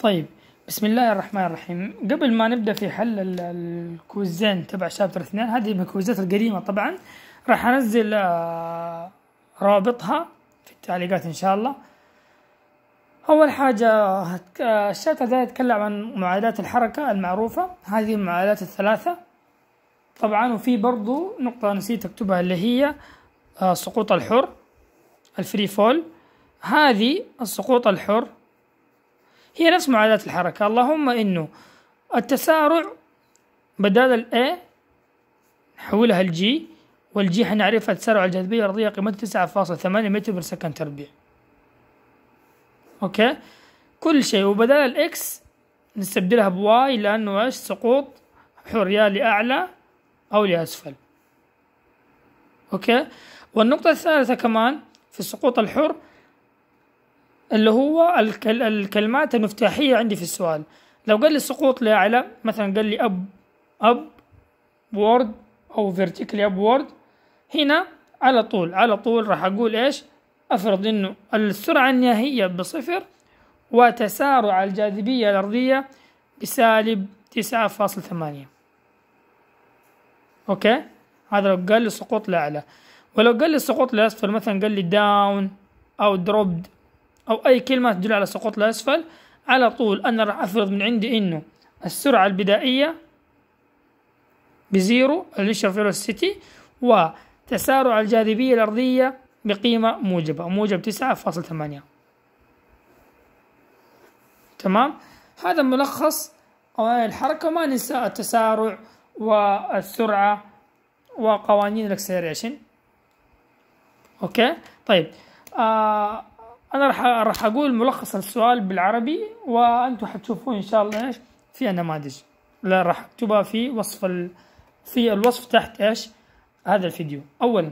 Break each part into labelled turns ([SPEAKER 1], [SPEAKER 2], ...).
[SPEAKER 1] طيب بسم الله الرحمن الرحيم. قبل ما نبدأ في حل ال- الكويزين تبع شابتر اثنين هذه من الكويزات القديمة طبعا. راح أنزل آه، رابطها في التعليقات إن شاء الله. أول حاجة آه، الشابتر ده يتكلم عن معادلات الحركة المعروفة. هذه المعادلات الثلاثة. طبعا وفي برضو نقطة نسيت أكتبها اللي هي آه، سقوط الحر ال free fall. هذه السقوط الحر هي نفس معادلات الحركة. اللهم إنه التسارع بدال ال A نحولها ل G وال G حنعرفها تسارع الجاذبية الأرضية قيمتها تسعة فاصلة ثمانية متر per second تربيع. okay؟ كل شيء. وبدال ال X نستبدلها ب Y لأنه إيش؟ سقوط حر يا لأعلى أو لأسفل. Okay؟ والنقطة الثالثة كمان في السقوط الحر اللي هو الكل الكلمات المفتاحية عندي في السؤال. لو قال لي سقوط لأعلى مثلا قال لي up upward أو vertically upward هنا على طول على طول راح أقول إيش؟ أفرض إنه السرعة النهائية بصفر وتسارع الجاذبية الأرضية بسالب تسعة فاصل ثمانية. أوكي؟ هذا لو قال لي سقوط لأعلى ولو قال لي سقوط لأسفل مثلا قال لي down أو dropped أو أي كلمة تدل على سقوط لأسفل على طول أنا راح أفرض من عندي إنه السرعة البدائية ب zero ال initial velocity وتسارع الجاذبية الأرضية بقيمة موجبة موجب تسعة فاصل ثمانية. تمام؟ هذا ملخص قوانين الحركة ما ننسى التسارع والسرعة وقوانين ال acceleration. أوكي؟ طيب آه أنا راح راح أقول ملخص السؤال بالعربي وأنتم حتشوفوه إن شاء الله إيش؟ في النماذج. لا راح أكتبها في وصف ال... في الوصف تحت إيش؟ هذا الفيديو. اولا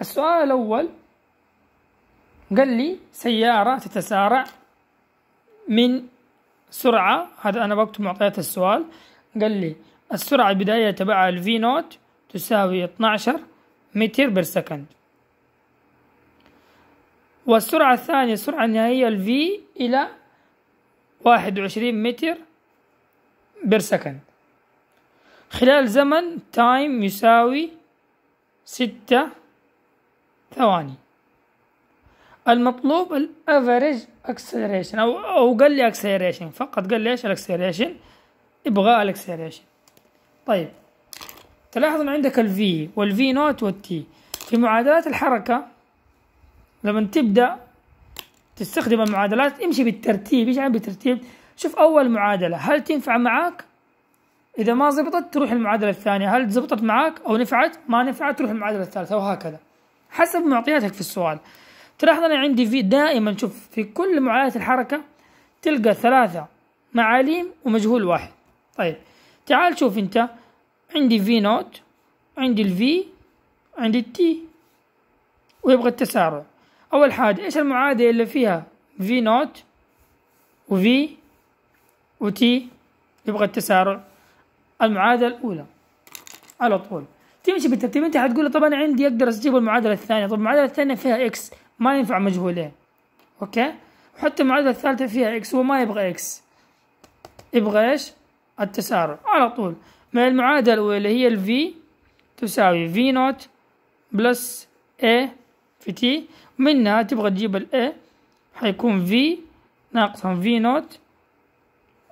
[SPEAKER 1] السؤال الأول قال لي سيارة تتسارع من سرعة. هذا أنا بكتب معطيات السؤال. قال لي السرعة البدائية تبعها ال V note تساوي 12 متر per second والسرعة الثانية السرعة النهائية ال V إلى واحد وعشرين متر per second خلال زمن time يساوي ستة ثواني. المطلوب ال average acceleration أو أو قال لي acceleration فقط قال لي إيش ال acceleration إبغاء ال acceleration طيب تلاحظ ان عندك ال V وال V note وال T في معادلات الحركة لما تبدأ تستخدم المعادلات امشي بالترتيب إيش يعني بالترتيب؟ شوف أول معادلة هل تنفع معاك؟ إذا ما زبطت تروح المعادلة الثانية هل زبطت معاك أو نفعت؟ ما نفعت تروح المعادلة الثالثة وهكذا. حسب معطياتك في السؤال. تلاحظ أنا عندي في دائما شوف في كل معادلة الحركة تلقى ثلاثة معاليم ومجهول واحد. طيب تعال شوف أنت عندي V note عندي ال V عندي ال T ويبغى التسارع. أول حاجة إيش المعادلة اللي فيها V note و V و T يبغى التسارع. المعادلة الأولى. على طول. تمشي بالترتيب انت حتقول طب أنا عندي أقدر أجيب المعادلة الثانية. طب المعادلة الثانية فيها X ما ينفع مجهولين. أوكي؟ وحتى المعادلة الثالثة فيها إكس هو ما يبغى إكس يبغى إيش؟ التسارع. على طول. من المعادلة الأولى؟ اللي هي ال V تساوي V note plus A في T منها تبغى تجيب ال A حيكون V ناقصا V note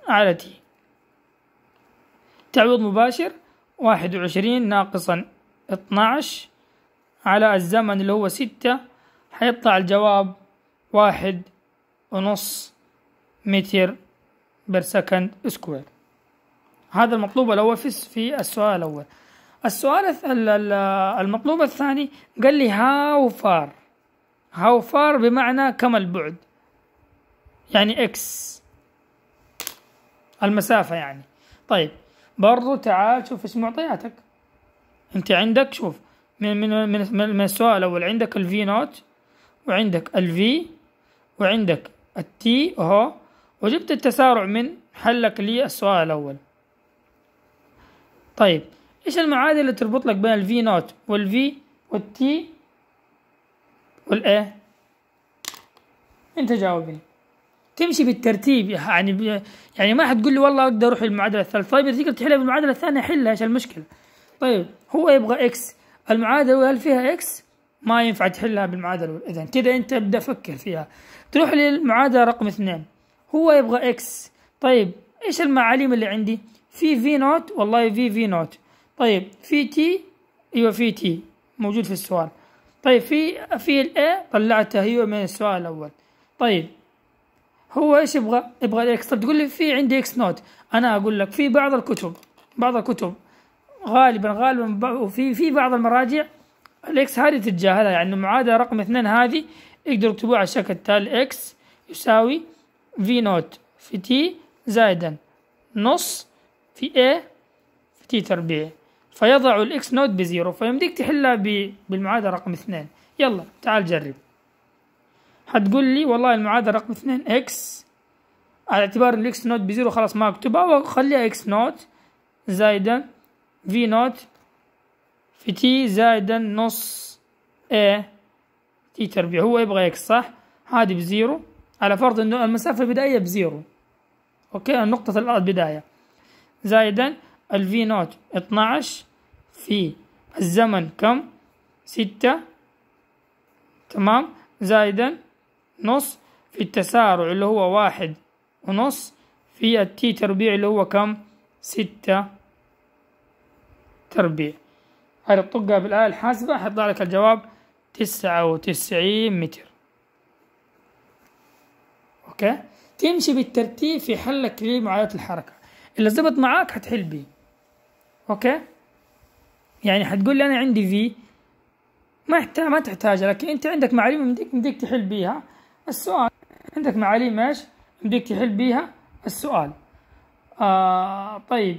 [SPEAKER 1] على T تعويض مباشر واحد وعشرين ناقصا اثناش على الزمن اللي هو ستة حيطلع الجواب واحد ونص متر per second square هذا المطلوب الأول في السؤال الأول السؤال المطلوب الثاني قال لي how far. how far بمعنى كم البعد يعني X المسافة يعني. طيب برضو تعال شوف إيش معطياتك. انت عندك شوف من, من, من السؤال الأول عندك ال V note وعندك ال V وعندك ال T اهو وجبت التسارع من حلك لي السؤال الأول. طيب إيش المعادله اللي تربط لك بين ال V note وال V وال T وال A أنت جاوبني. تمشي بالترتيب يعني. يعني ما حتقول لي والله أقدر أروح للمعادلة الثالثة. طيب تقدر تحلها بالمعادلة الثانية حلها إيش المشكلة؟ طيب هو يبغى إكس المعادلة هل فيها إكس ما ينفع تحلها بالمعادلة اذا كذا أنت ابدأ فكر فيها. تروح للمعادلة رقم اثنين. هو يبغى X طيب إيش المعاليم اللي عندي؟ في V note والله في V note طيب في T أيوه في T موجود في السؤال. طيب في في ال A طلعتها هي من السؤال الأول. طيب هو إيش يبغى؟ يبغى ال X طب تقول لي في عندي X note. أنا أقول لك في بعض الكتب بعض الكتب غالبا غالبا وفي في بعض المراجع ال X هذه تتجاهلها يعني المعادله رقم اثنين هذه يقدروا يكتبوها على الشكل التالي. إكس يساوي في نوت في تي زائدا نص في A في T تربيع فيضع ال X note ب zero فيمديك تحلها بالمعادلة رقم اثنين. يلا تعال جرب. حتقول لي والله المعادلة رقم اثنين X على اعتبار ال X note ب zero خلاص ما اكتبها واخليها X note زائدا V note في T زائدا نص A T تربيع. هو يبغى X صح؟ هذه ب zero على فرض إنه المسافة البدائية ب zero أوكي؟ نقطة البداية زائدا ال V note 12 في الزمن كم ستة تمام۔ زائدا نص في التسارع اللي هو واحد ونص في ال T تربيع اللي هو كم ستة تربيع هذا طقها بالآلة الحاسبة حيطلع لك الجواب تسعة وتسعين متر. okay؟ تمشي بالترتيب في حلك لمعادلة الحركة. اللي زبط معاك حتحل بيه okay؟ يعني حتقول لي أنا عندي في ما يحتاج ما تحتاج لكن أنت عندك معالم مديك مديك تحل بيها السؤال. عندك معالم إيش؟ مديك تحل بيها السؤال. آه طيب.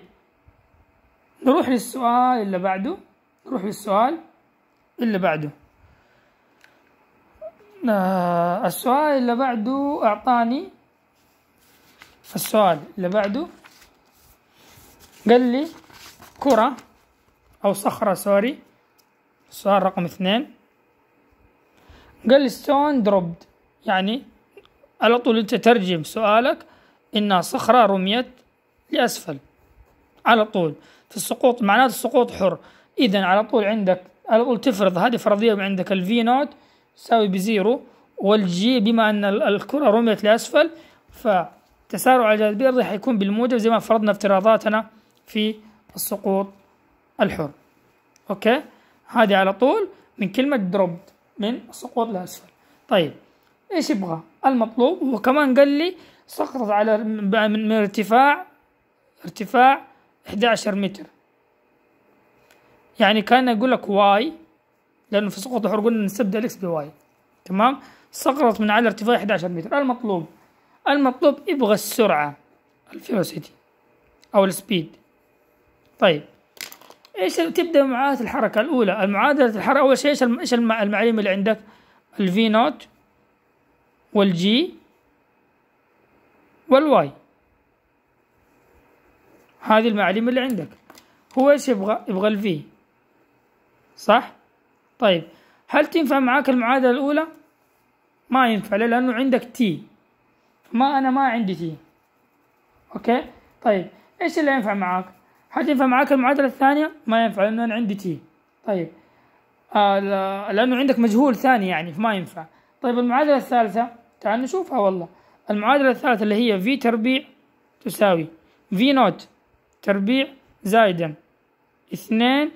[SPEAKER 1] نروح للسؤال اللي بعده. نروح للسؤال اللي بعده. آه السؤال اللي بعده أعطاني السؤال اللي بعده قال لي أو صخرة سوري. سؤال رقم اثنين. قال ستون دروبد يعني على طول أنت ترجم سؤالك إنها صخرة رميت لأسفل. على طول. في السقوط معناته السقوط حر. إذا على طول عندك على طول تفرض هذه فرضية عندك ال V naught تساوي ب zero وال g بما أن الكرة رميت لأسفل فتسارع الجاذبية الأرضي حيكون بالموجب زي ما فرضنا افتراضاتنا في السقوط. الحر okay؟ هذه على طول من كلمة drop من السقوط لأسفل طيب إيش يبغى؟ المطلوب وكمان قال لي سقطت على من ارتفاع ارتفاع 11 متر. يعني كان يقول لك y لأنه في سقوط الحر قلنا نستبدل ال x ب y. تمام؟ سقطت من على ارتفاع 11 متر. المطلوب المطلوب يبغى السرعة ال velocity أو ال speed. طيب إيش تبدأ معادلة الحركة الأولى؟ المعادلة الحركة أول شيء إيش إيش المعالم اللي عندك؟ ال V naught وال g وال y. هذه المعالم اللي عندك. هو إيش يبغى؟ يبغى ال V. صح؟ طيب هل تنفع معاك المعادلة الأولى؟ ما ينفع لأنه عندك t ما أنا ما عندي t okay؟ طيب إيش اللي ينفع معاك؟ هل ينفع معاك المعادلة الثانية؟ ما ينفع لأنه أنا عندي t طيب. آه لأنه عندك مجهول ثاني يعني فما ينفع. طيب المعادلة الثالثة؟ تعال نشوفها والله. المعادلة الثالثة اللي هي V تربيع تساوي. V naught تربيع زائدا. اثنين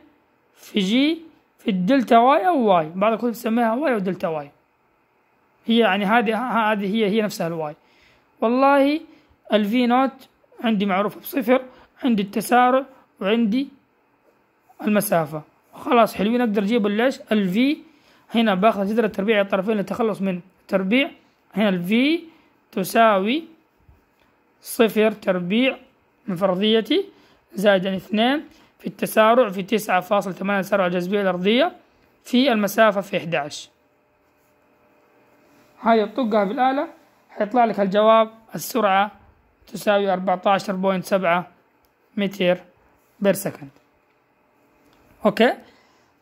[SPEAKER 1] في g في ال delta y أو y بعض الكتب تسميها y أو delta y هي يعني هذه هذه هي هي نفسها ال y والله ال V naught عندي معروفة بصفر. عندي التسارع وعندي المسافة. خلاص حلوين أقدر أجيب ليش الفي هنا باخذ جذر التربيع الطرفين للتخلص من التربيع. هنا الفي تساوي صفر تربيع من فرضيتي زائد اثنين في التسارع في تسعة فاصل ثمانية تسارع الجاذبية الأرضية في المسافة في 11 هاي تطقها بالآلة حيطلع لك الجواب. السرعة تساوي أربعة عشر point سبعة متر per second. okay؟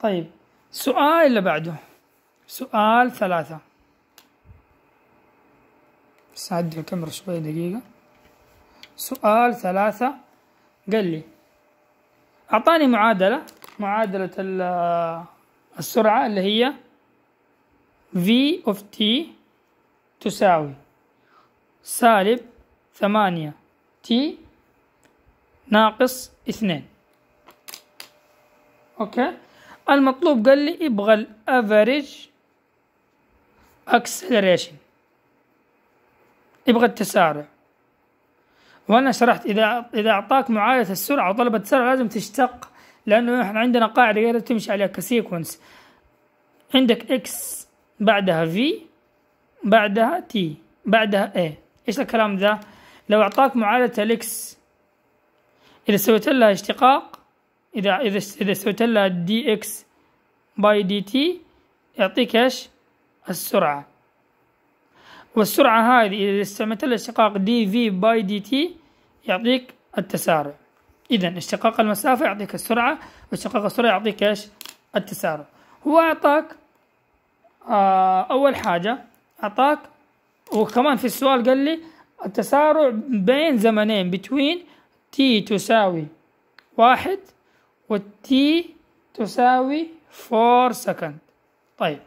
[SPEAKER 1] طيب السؤال اللي بعده. سؤال ثلاثة. بس أعدل الكاميرا شوي دقيقة. سؤال ثلاثة. قال لي أعطاني معادلة معادلة السرعة اللي هي v of t تساوي سالب ثمانية t ناقص اثنين. okay؟ المطلوب قال لي أبغى ال average acceleration يبغى التسارع. وأنا شرحت إذا إذا أعطاك معادلة السرعة وطلب التسارع لازم تشتق لأنه إحنا عندنا قاعدة غير تمشي عليها ك sequence عندك x بعدها V بعدها t بعدها a إيش الكلام ذا؟ لو أعطاك معادلة ال x إذا سويت لها اشتقاق إذا إذا إذا سويت لها dx by dt يعطيك إيش؟ السرعة. والسرعة هذه إذا استعملت لها اشتقاق dv by dt يعطيك التسارع. إذا اشتقاق المسافة يعطيك السرعة واشتقاق السرعة يعطيك إيش؟ التسارع. هو أعطاك آه أول حاجة أعطاك وكمان في السؤال قال لي التسارع بين زمنين between t تساوي واحد وال t تساوي four second طيب.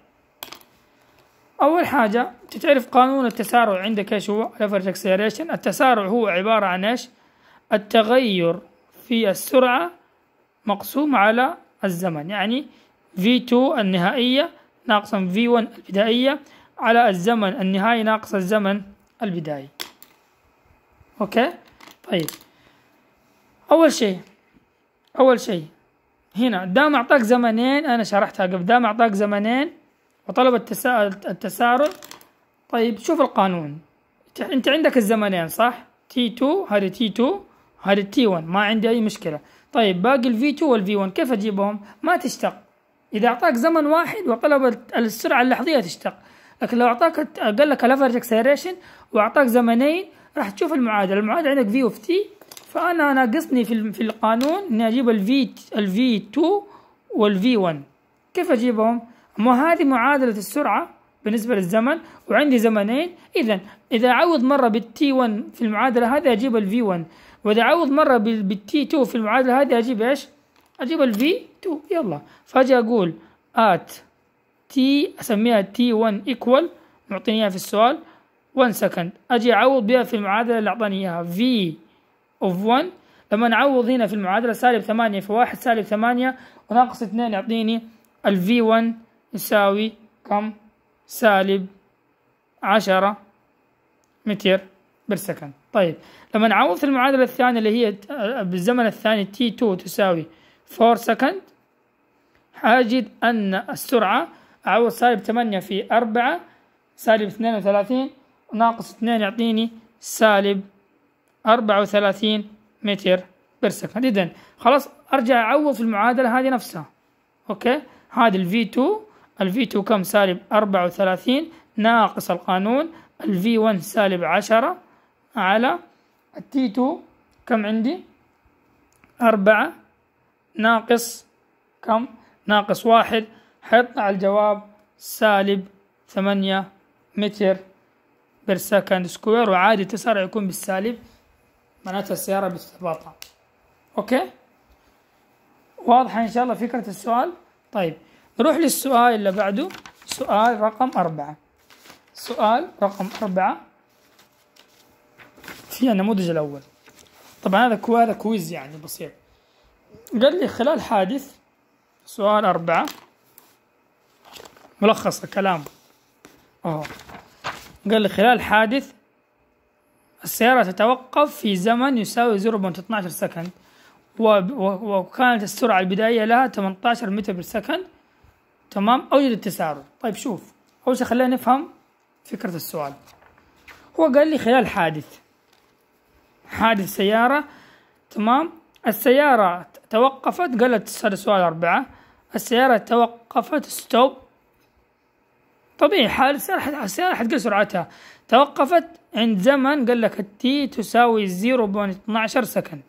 [SPEAKER 1] أول حاجة تعرف قانون التسارع عندك إيش هو؟ ال average acceleration التسارع هو عبارة عن إيش؟ التغير في السرعة مقسوم على الزمن. يعني V2 النهائية ناقصا V1 البدائية. على الزمن النهائي ناقص الزمن البدائي. أوكي؟ طيب. أول شيء أول شيء هنا دام أعطاك زمنين أنا شرحتها قبل دام أعطاك زمنين وطلب التسارع طيب شوف القانون. أنت عندك الزمنين صح؟ t 2 هذه t 2 هذه t 1 ما عندي أي مشكلة. طيب باقي ال V 2 وال V 1 كيف أجيبهم؟ ما تشتق. إذا أعطاك زمن واحد وطلب السرعة اللحظية تشتق. لكن لو أعطاك قال لك ال average acceleration وأعطاك زمنين راح تشوف المعادلة. المعادلة عندك V of t فأنا ناقصني في في القانون إني أجيب ال V ال V 2 وال V 1 كيف أجيبهم؟ ما هذه معادلة السرعة بالنسبة للزمن وعندي زمنين. إذا إذا أعوض مرة بال t 1 في المعادلة هذه أجيب ال V 1 وإذا أعوض مرة بال t 2 في المعادلة هذه أجيب إيش؟ أجيب ال V 2 يلا. فأجي أقول at t أسميها t 1 equal معطيني إياها في السؤال. 1 second أجي أعوض بها في المعادلة اللي أعطاني إياها. V of 1 لما نعوض هنا في المعادلة سالب 8 في 1 سالب 8 وناقص 2 يعطيني ال V 1 يساوي كم؟ سالب عشرة متر بال second طيب لما نعوض في المعادلة الثانية اللي هي بالزمن الثاني t 2 تساوي 4 second حاجد أن السرعة أعوض سالب 8 في 4 سالب 32 ناقص 2 يعطيني سالب 34 متر per second إذا خلاص أرجع أعوض في المعادلة هذه نفسها. أوكي؟ هذه ال V 2 ال V 2 كم سالب؟ أربعة وثلاثين ناقص القانون ال V 1 سالب عشرة على ال T 2 كم عندي؟ أربعة ناقص كم؟ ناقص واحد. حيطلع الجواب سالب ثمانية متر per second square وعادي التسارع يكون بالسالب معناتها السيارة بتتباطأ. أوكي؟ واضحة إن شاء الله فكرة السؤال؟ طيب نروح للسؤال اللي بعده. سؤال رقم أربعة. سؤال رقم أربعة. في النموذج الأول. طبعا هذا هذا quiz يعني بسيط. قال لي خلال حادث سؤال أربعة. ملخص الكلام. أوه. قال لي خلال حادث السيارة تتوقف في زمن يساوي 0.12 second. وكانت السرعة البدائية لها 18 متر بال second تمام؟ أوجد التسارع. طيب شوف أول شيء خلينا نفهم فكرة السؤال. هو قال لي خلال حادث. حادث سيارة. تمام؟ السيارة توقفت قالت هذا أربعة. السيارة توقفت stop طبيعي السيارة السيارة حتقل سرعتها. توقفت عند زمن قال لك ال T تساوي 0.12 second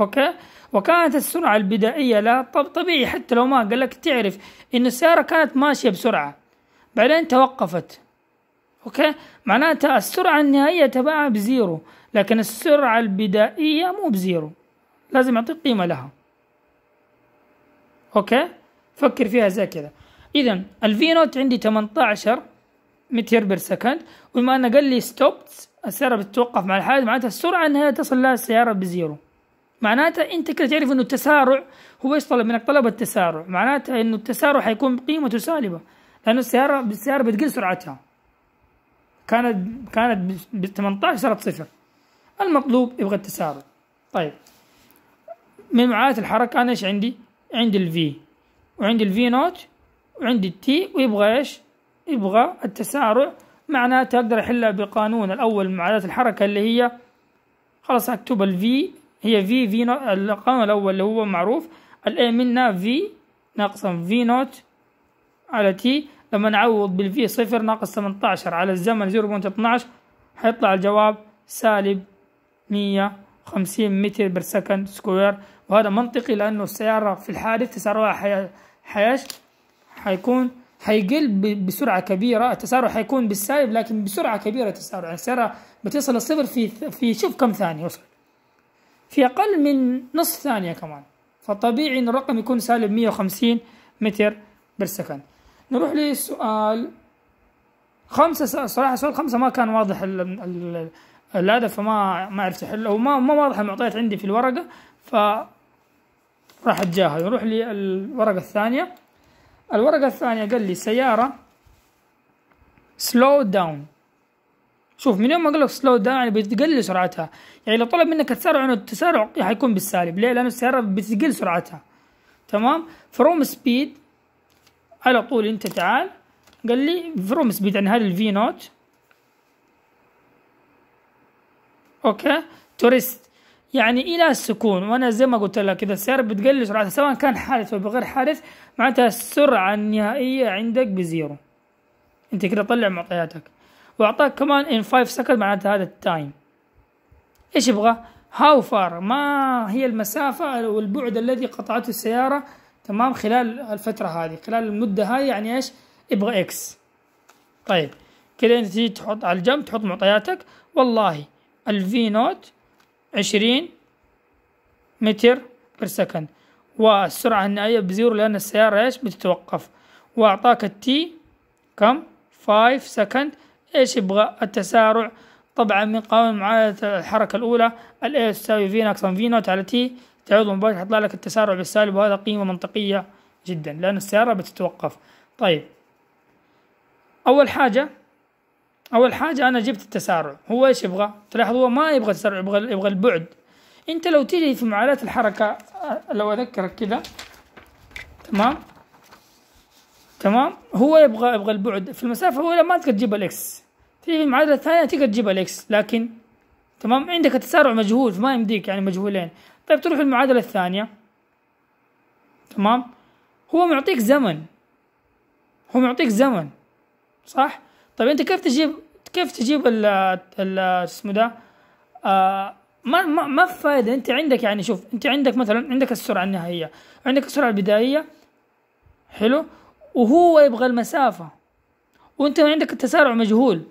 [SPEAKER 1] أوكي؟ وكانت السرعة البدائية لها طب طبيعي حتى لو ما قال لك تعرف إن السيارة كانت ماشية بسرعة. بعدين توقفت. أوكي؟ معناتها السرعة النهائية تبعها ب zero لكن السرعة البدائية مو ب zero. لازم اعطيك قيمة لها. أوكي؟ فكر فيها زي كذا. اذا ال V note عندي 18 متر per second. وبما انه قال لي stop السيارة بتتوقف مع الحادث معناتها السرعة اللي هتصل لها السيارة ب zero. معناتها أنت كده تعرف إنه التسارع هو إيش طلب منك طلب التسارع. معناتها إنه التسارع حيكون بقيمته سالبة لأنه السيارة السيارة بتقل سرعتها. كانت كانت ب 18 صارت صفر. المطلوب يبغى التسارع. طيب. من معادلة الحركة أنا إيش عندي؟ عندي ال V وعندي ال V note وعندي ال T ويبغى إيش؟ يبغى التسارع معناته أقدر احلها بقانون الأول معادلة الحركة اللي هي خلاص أكتب ال V هي V في القانون الأول اللي هو معروف. ال A منها V ناقصا V note على T لما نعوض بال V صفر ناقص 18 على الزمن 0.12 حيطلع الجواب سالب 150 متر per second square وهذا منطقي لأنه السيارة في الحادث تسارعها حي... حيش؟ حيكون حيقل بسرعة كبيرة. التسارع حيكون بالسالب لكن بسرعة كبيرة التسارع. يعني السيارة بتصل الصفر في في شوف كم ثانية وصل في أقل من نصف ثانية كمان. فطبيعي إن الرقم يكون سالب 150 متر per second. نروح للسؤال خمسة. صراحة سؤال خمسة ما كان واضح هذا فما ما عرفت احله وما ما واضح المعطيات عندي في الورقة ف راح أتجاهل. نروح للورقة الثانية. الورقة الثانية قال لي سيارة slow down شوف من يوم ما قال لك slow down يعني بتقلل سرعتها. يعني لو طلب منك التسارع انه التسارع حيكون بالسالب. ليه؟ لأن السيارة بتقل سرعتها. تمام؟ from speed على طول أنت تعال. قال لي from speed يعني هذا ال V note أوكي؟ to rest يعني إلى السكون. وأنا زي ما قلت لك إذا السيارة بتقلل سرعتها سواء كان حادث أو بغير حادث معناتها السرعة النهائية عندك ب zero. أنت كده طلع معطياتك. وأعطاك كمان in 5 second معناتها هذا ال time إيش يبغى؟ how far ما هي المسافة والبعد الذي قطعته السيارة؟ تمام. خلال الفترة هذه خلال المدة هاي يعني إيش؟ يبغى X طيب. كده أنت تيجي تحط على الجنب تحط معطياتك. والله ال V note عشرين متر per second والسرعة النهائية ب zero لأن السيارة إيش؟ بتتوقف. وأعطاك ال T كم؟ five second إيش يبغى؟ التسارع. طبعا من قانون معادلة الحركة الأولى ال A تساوي V ناقصا V note على T تعوض مباشرة يطلع لك التسارع بالسالب وهذا قيمة منطقية جدا لأن السيارة بتتوقف. طيب. أول حاجة أول حاجة أنا جبت التسارع. هو إيش يبغى؟ تلاحظ هو ما يبغى التسارع يبغى يبغى البعد. أنت لو تيجي في معادلات الحركة لو أذكرك كذا تمام؟ تمام؟ هو يبغى يبغى البعد. في المسافة الأولى ما تقدر تجيب الإكس. تيجي في المعادلة الثانية تقدر تجيب الإكس. لكن تمام؟ عندك التسارع مجهول فما يمديك يعني مجهولين. طيب تروح المعادلة الثانية. تمام؟ هو معطيك زمن. هو معطيك زمن. صح؟ طيب أنت كيف تجيب كيف تجيب ال ال اسمه ده؟ آه ما ما ما في فائده أنت عندك يعني شوف أنت عندك مثلا عندك السرعة النهائية عندك السرعة البدائية حلو وهو يبغى المسافة وأنت عندك التسارع مجهول.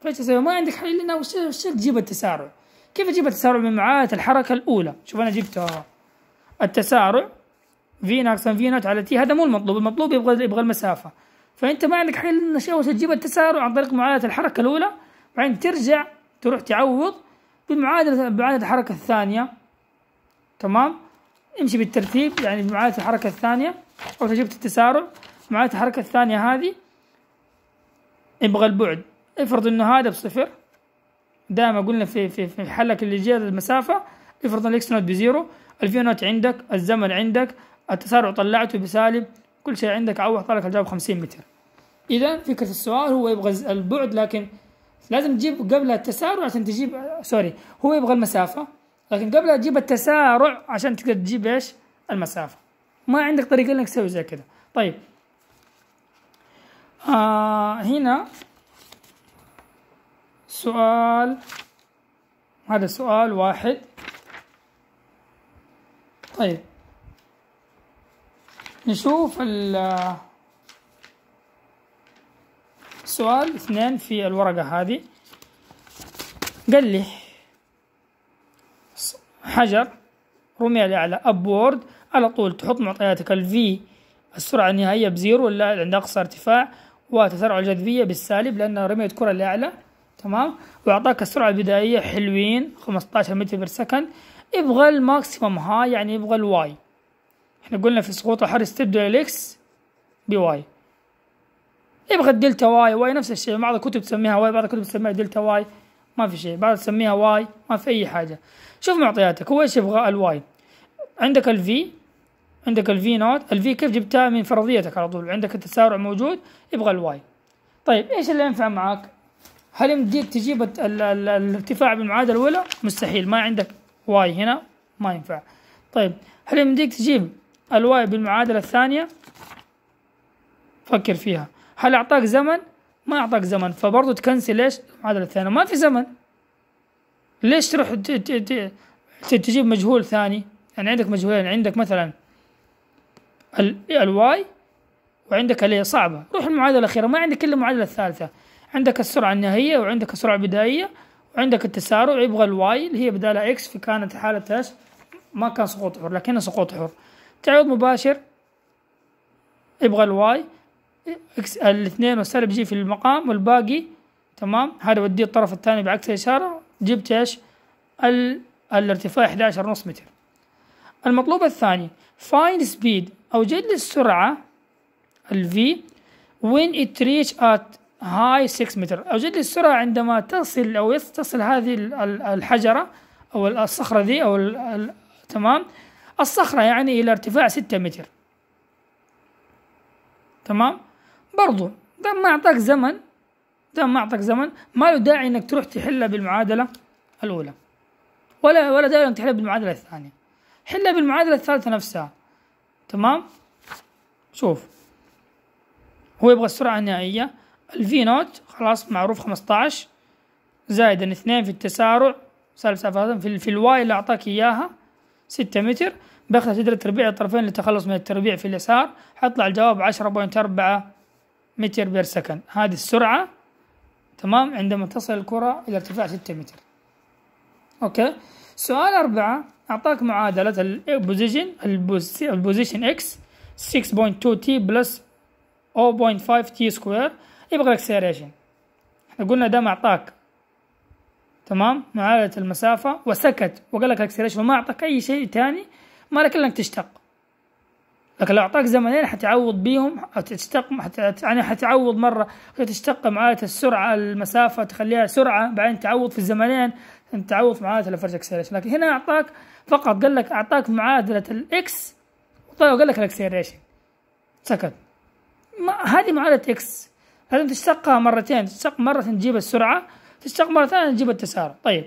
[SPEAKER 1] فايش تسوي؟ ما عندك حل إلا إنك تجيب التسارع؟ كيف أجيب التسارع من معادله الحركة الأولى. شوف أنا جبتها. التسارع V ناقصا V note على T هذا مو المطلوب. المطلوب يبغى يبغى المسافة. فأنت ما عندك حل إلا إنك تجيب التسارع عن طريق معادلة الحركة الأولى بعدين ترجع تروح تعوض بمعادله بمعادله الحركة الثانية. تمام؟ امشي بالترتيب يعني بمعادله الحركة الثانية. أو جبت التسارع معادلة الحركة الثانية هذه. يبغى البعد. افرض إنه هذا بصفر. دائما قلنا في في في حلك اللي جاء المسافة افرض ال X naught ب zero ال V naught عندك الزمن عندك التسارع طلعته بسالب كل شيء عندك عوض طلع لك الجواب 50 متر. اذا فكرة السؤال هو يبغى البعد لكن لازم تجيب قبلها التسارع عشان تجيب سوري هو يبغى المسافة لكن قبلها تجيب التسارع عشان تقدر تجيب إيش؟ المسافة. ما عندك طريقة إنك تسوي زي كذا طيب. آه هنا سؤال هذا سؤال واحد. طيب. سؤال اثنين في الورقة هذه. قال لي حجر رمي لأعلى upward على طول تحط معطياتك ال V السرعة النهائية ب zero ولا عند أقصى ارتفاع وتسارع الجاذبية بالسالب لأن رميت كرة لأعلى تمام؟ وأعطاك السرعة البدائية حلوين 15 متر per second يبغى ال maximum height يعني يبغى ال Y. إحنا قلنا في سقوط الحر استبدل ال X ب Y يبغى ال delta Y Y نفس الشيء. بعض الكتب تسميها Y بعض الكتب تسميها delta Y ما في شيء. بعض تسميها Y ما في أي حاجة. شوف معطياتك. هو إيش يبغى ال Y عندك الفي عندك الفي نوت الفي كيف جبتها؟ من فرضيتك على طول. عندك التسارع موجود يبغى الواي طيب إيش اللي ينفع معك هل يمديك تجيب ال ال ال الارتفاع بالمعادلة الأولى؟ مستحيل. ما عندك Y هنا ما ينفع. طيب هل يمديك تجيب ال Y بالمعادلة الثانية. فكر فيها. هل أعطاك زمن؟ ما أعطاك زمن. فبرضه تكنسل. ليش؟ المعادلة الثانية. ما في زمن. ليش تروح تجيب مجهول ثاني؟ يعني عندك مجهولين. عندك مثلا ال Y وعندك ال T صعبة. روح المعادلة الأخيرة. ما عندك إلا المعادلة الثالثة. عندك السرعة النهائية وعندك السرعة البدائية وعندك التسارع. يبغى ال Y اللي هي بدالها X في كانت حالة إيش؟ ما كان سقوط حر. لكنه سقوط حر. تعويض مباشر. يبغى ال Y X الاثنين والسالب يجي في المقام والباقي تمام؟ هذا وديه الطرف الثاني بعكس الإشارة. جبت إيش؟ ال... الارتفاع 11 ونص متر. المطلوب الثاني find speed أوجد لي السرعة ال V when it reach at high 6 متر أوجد لي السرعة عندما تصل أو تصل هذه الحجرة أو الصخرة ذي أو ال تمام؟ الصخرة يعني إلى ارتفاع 6 متر. تمام؟ برضو ده ما أعطاك زمن ده ما أعطاك زمن. ما له داعي إنك تروح تحلها بالمعادلة الأولى. ولا ولا داعي إنك تحلها بالمعادلة الثانية. حلها بالمعادلة الثالثة نفسها. تمام؟ شوف. هو يبغى السرعة النهائية. ال V naught خلاص معروف خمسطعش زائد اثنين في التسارع. سالب سالب في, في ال Y اللي أعطاك إياها. ستة متر. باخذ جذر تربيع الطرفين للتخلص من التربيع في اليسار. حيطلع الجواب عشرة point أربعة متر per second هذه السرعة تمام عندما تصل الكرة إلى ارتفاع ستة متر. أوكي؟ سؤال أربعة. أعطاك معادلة ال position ال position X 6.2 T plus 0.5 T square يبغى ال acceleration إحنا قلنا ده معطاك تمام؟ معادلة المسافة. وسكت. وقال لك ال acceleration وما أعطاك أي شيء تاني ما لك إلا إنك تشتق. لكن لو أعطاك زمنين حتعوض بيهم تشتق يعني حتعوض مرة. تشتق معادلة السرعة المسافة تخليها سرعة بعدين تعوض في الزمنين تعوض معادلة ال average acceleration. لكن هنا أعطاك فقط قال لك أعطاك معادلة ال X. وقال لك ال acceleration. سكت. ما هذه معادلة X. لازم تشتقها مرتين. تشتق مرة تجيب السرعة. تشتق مرة ثانية تجيب التسارع. طيب.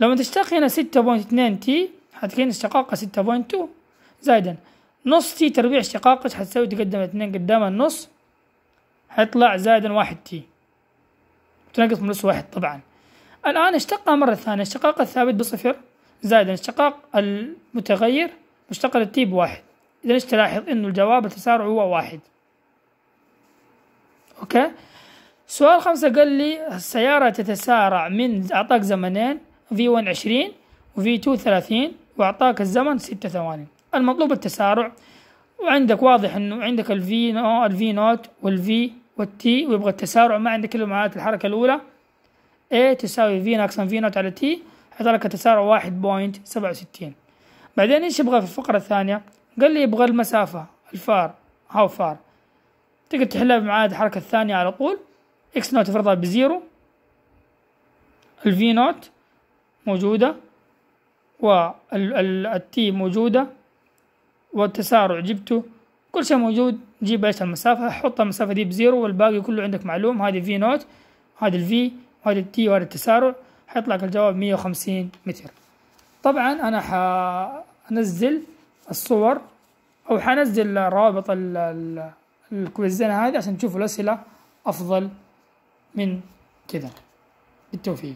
[SPEAKER 1] لما تشتق هنا ستة point اثنين T حتكون اشتقاقها ستة point two زائدا نص T تربيع اشتقاقك حتسوي تقدم اثنين قدام النص حيطلع زائدا واحد T تنقص من نص واحد طبعا. الآن اشتقها مرة ثانية. اشتقاق الثابت بصفر. زائدا اشتقاق المتغير مشتق ال T بواحد. إذا إيش تلاحظ؟ إنه الجواب التسارع هو واحد. أوكي؟ سؤال خمسة قال لي السيارة تتسارع من أعطاك زمنين V 1 20 و V 2 30 وأعطاك الزمن ستة ثواني. المطلوب التسارع. وعندك واضح إنه عندك الفي نو الفي نوت والفي والتي ويبغى التسارع ما عندك إلا معادلة الحركة الأولى. A تساوي V ناقصا V naught على T حيطلع لك التسارع واحد point سبعة وستين. بعدين إيش يبغى في الفقرة الثانية؟ قال لي يبغى المسافة ال far how far تقدر تحلها بمعادلة الحركة الثانية على طول. X naught تفرضها ب zero. ال V naught موجودة. وال T موجودة. والتسارع جبته. كل شيء موجود. جيب إيش المسافة. حط المسافة دي ب zero. والباقي كله عندك معلوم. هذه V naught. هذه الفي. وهذه التي. وهذا التسارع. حيطلع لك الجواب مية وخمسين متر. طبعا أنا حنزل الصور. أو حنزل روابط الكويزين هذه عشان تشوفوا الأسئلة أفضل. من كذا بالتوفيق.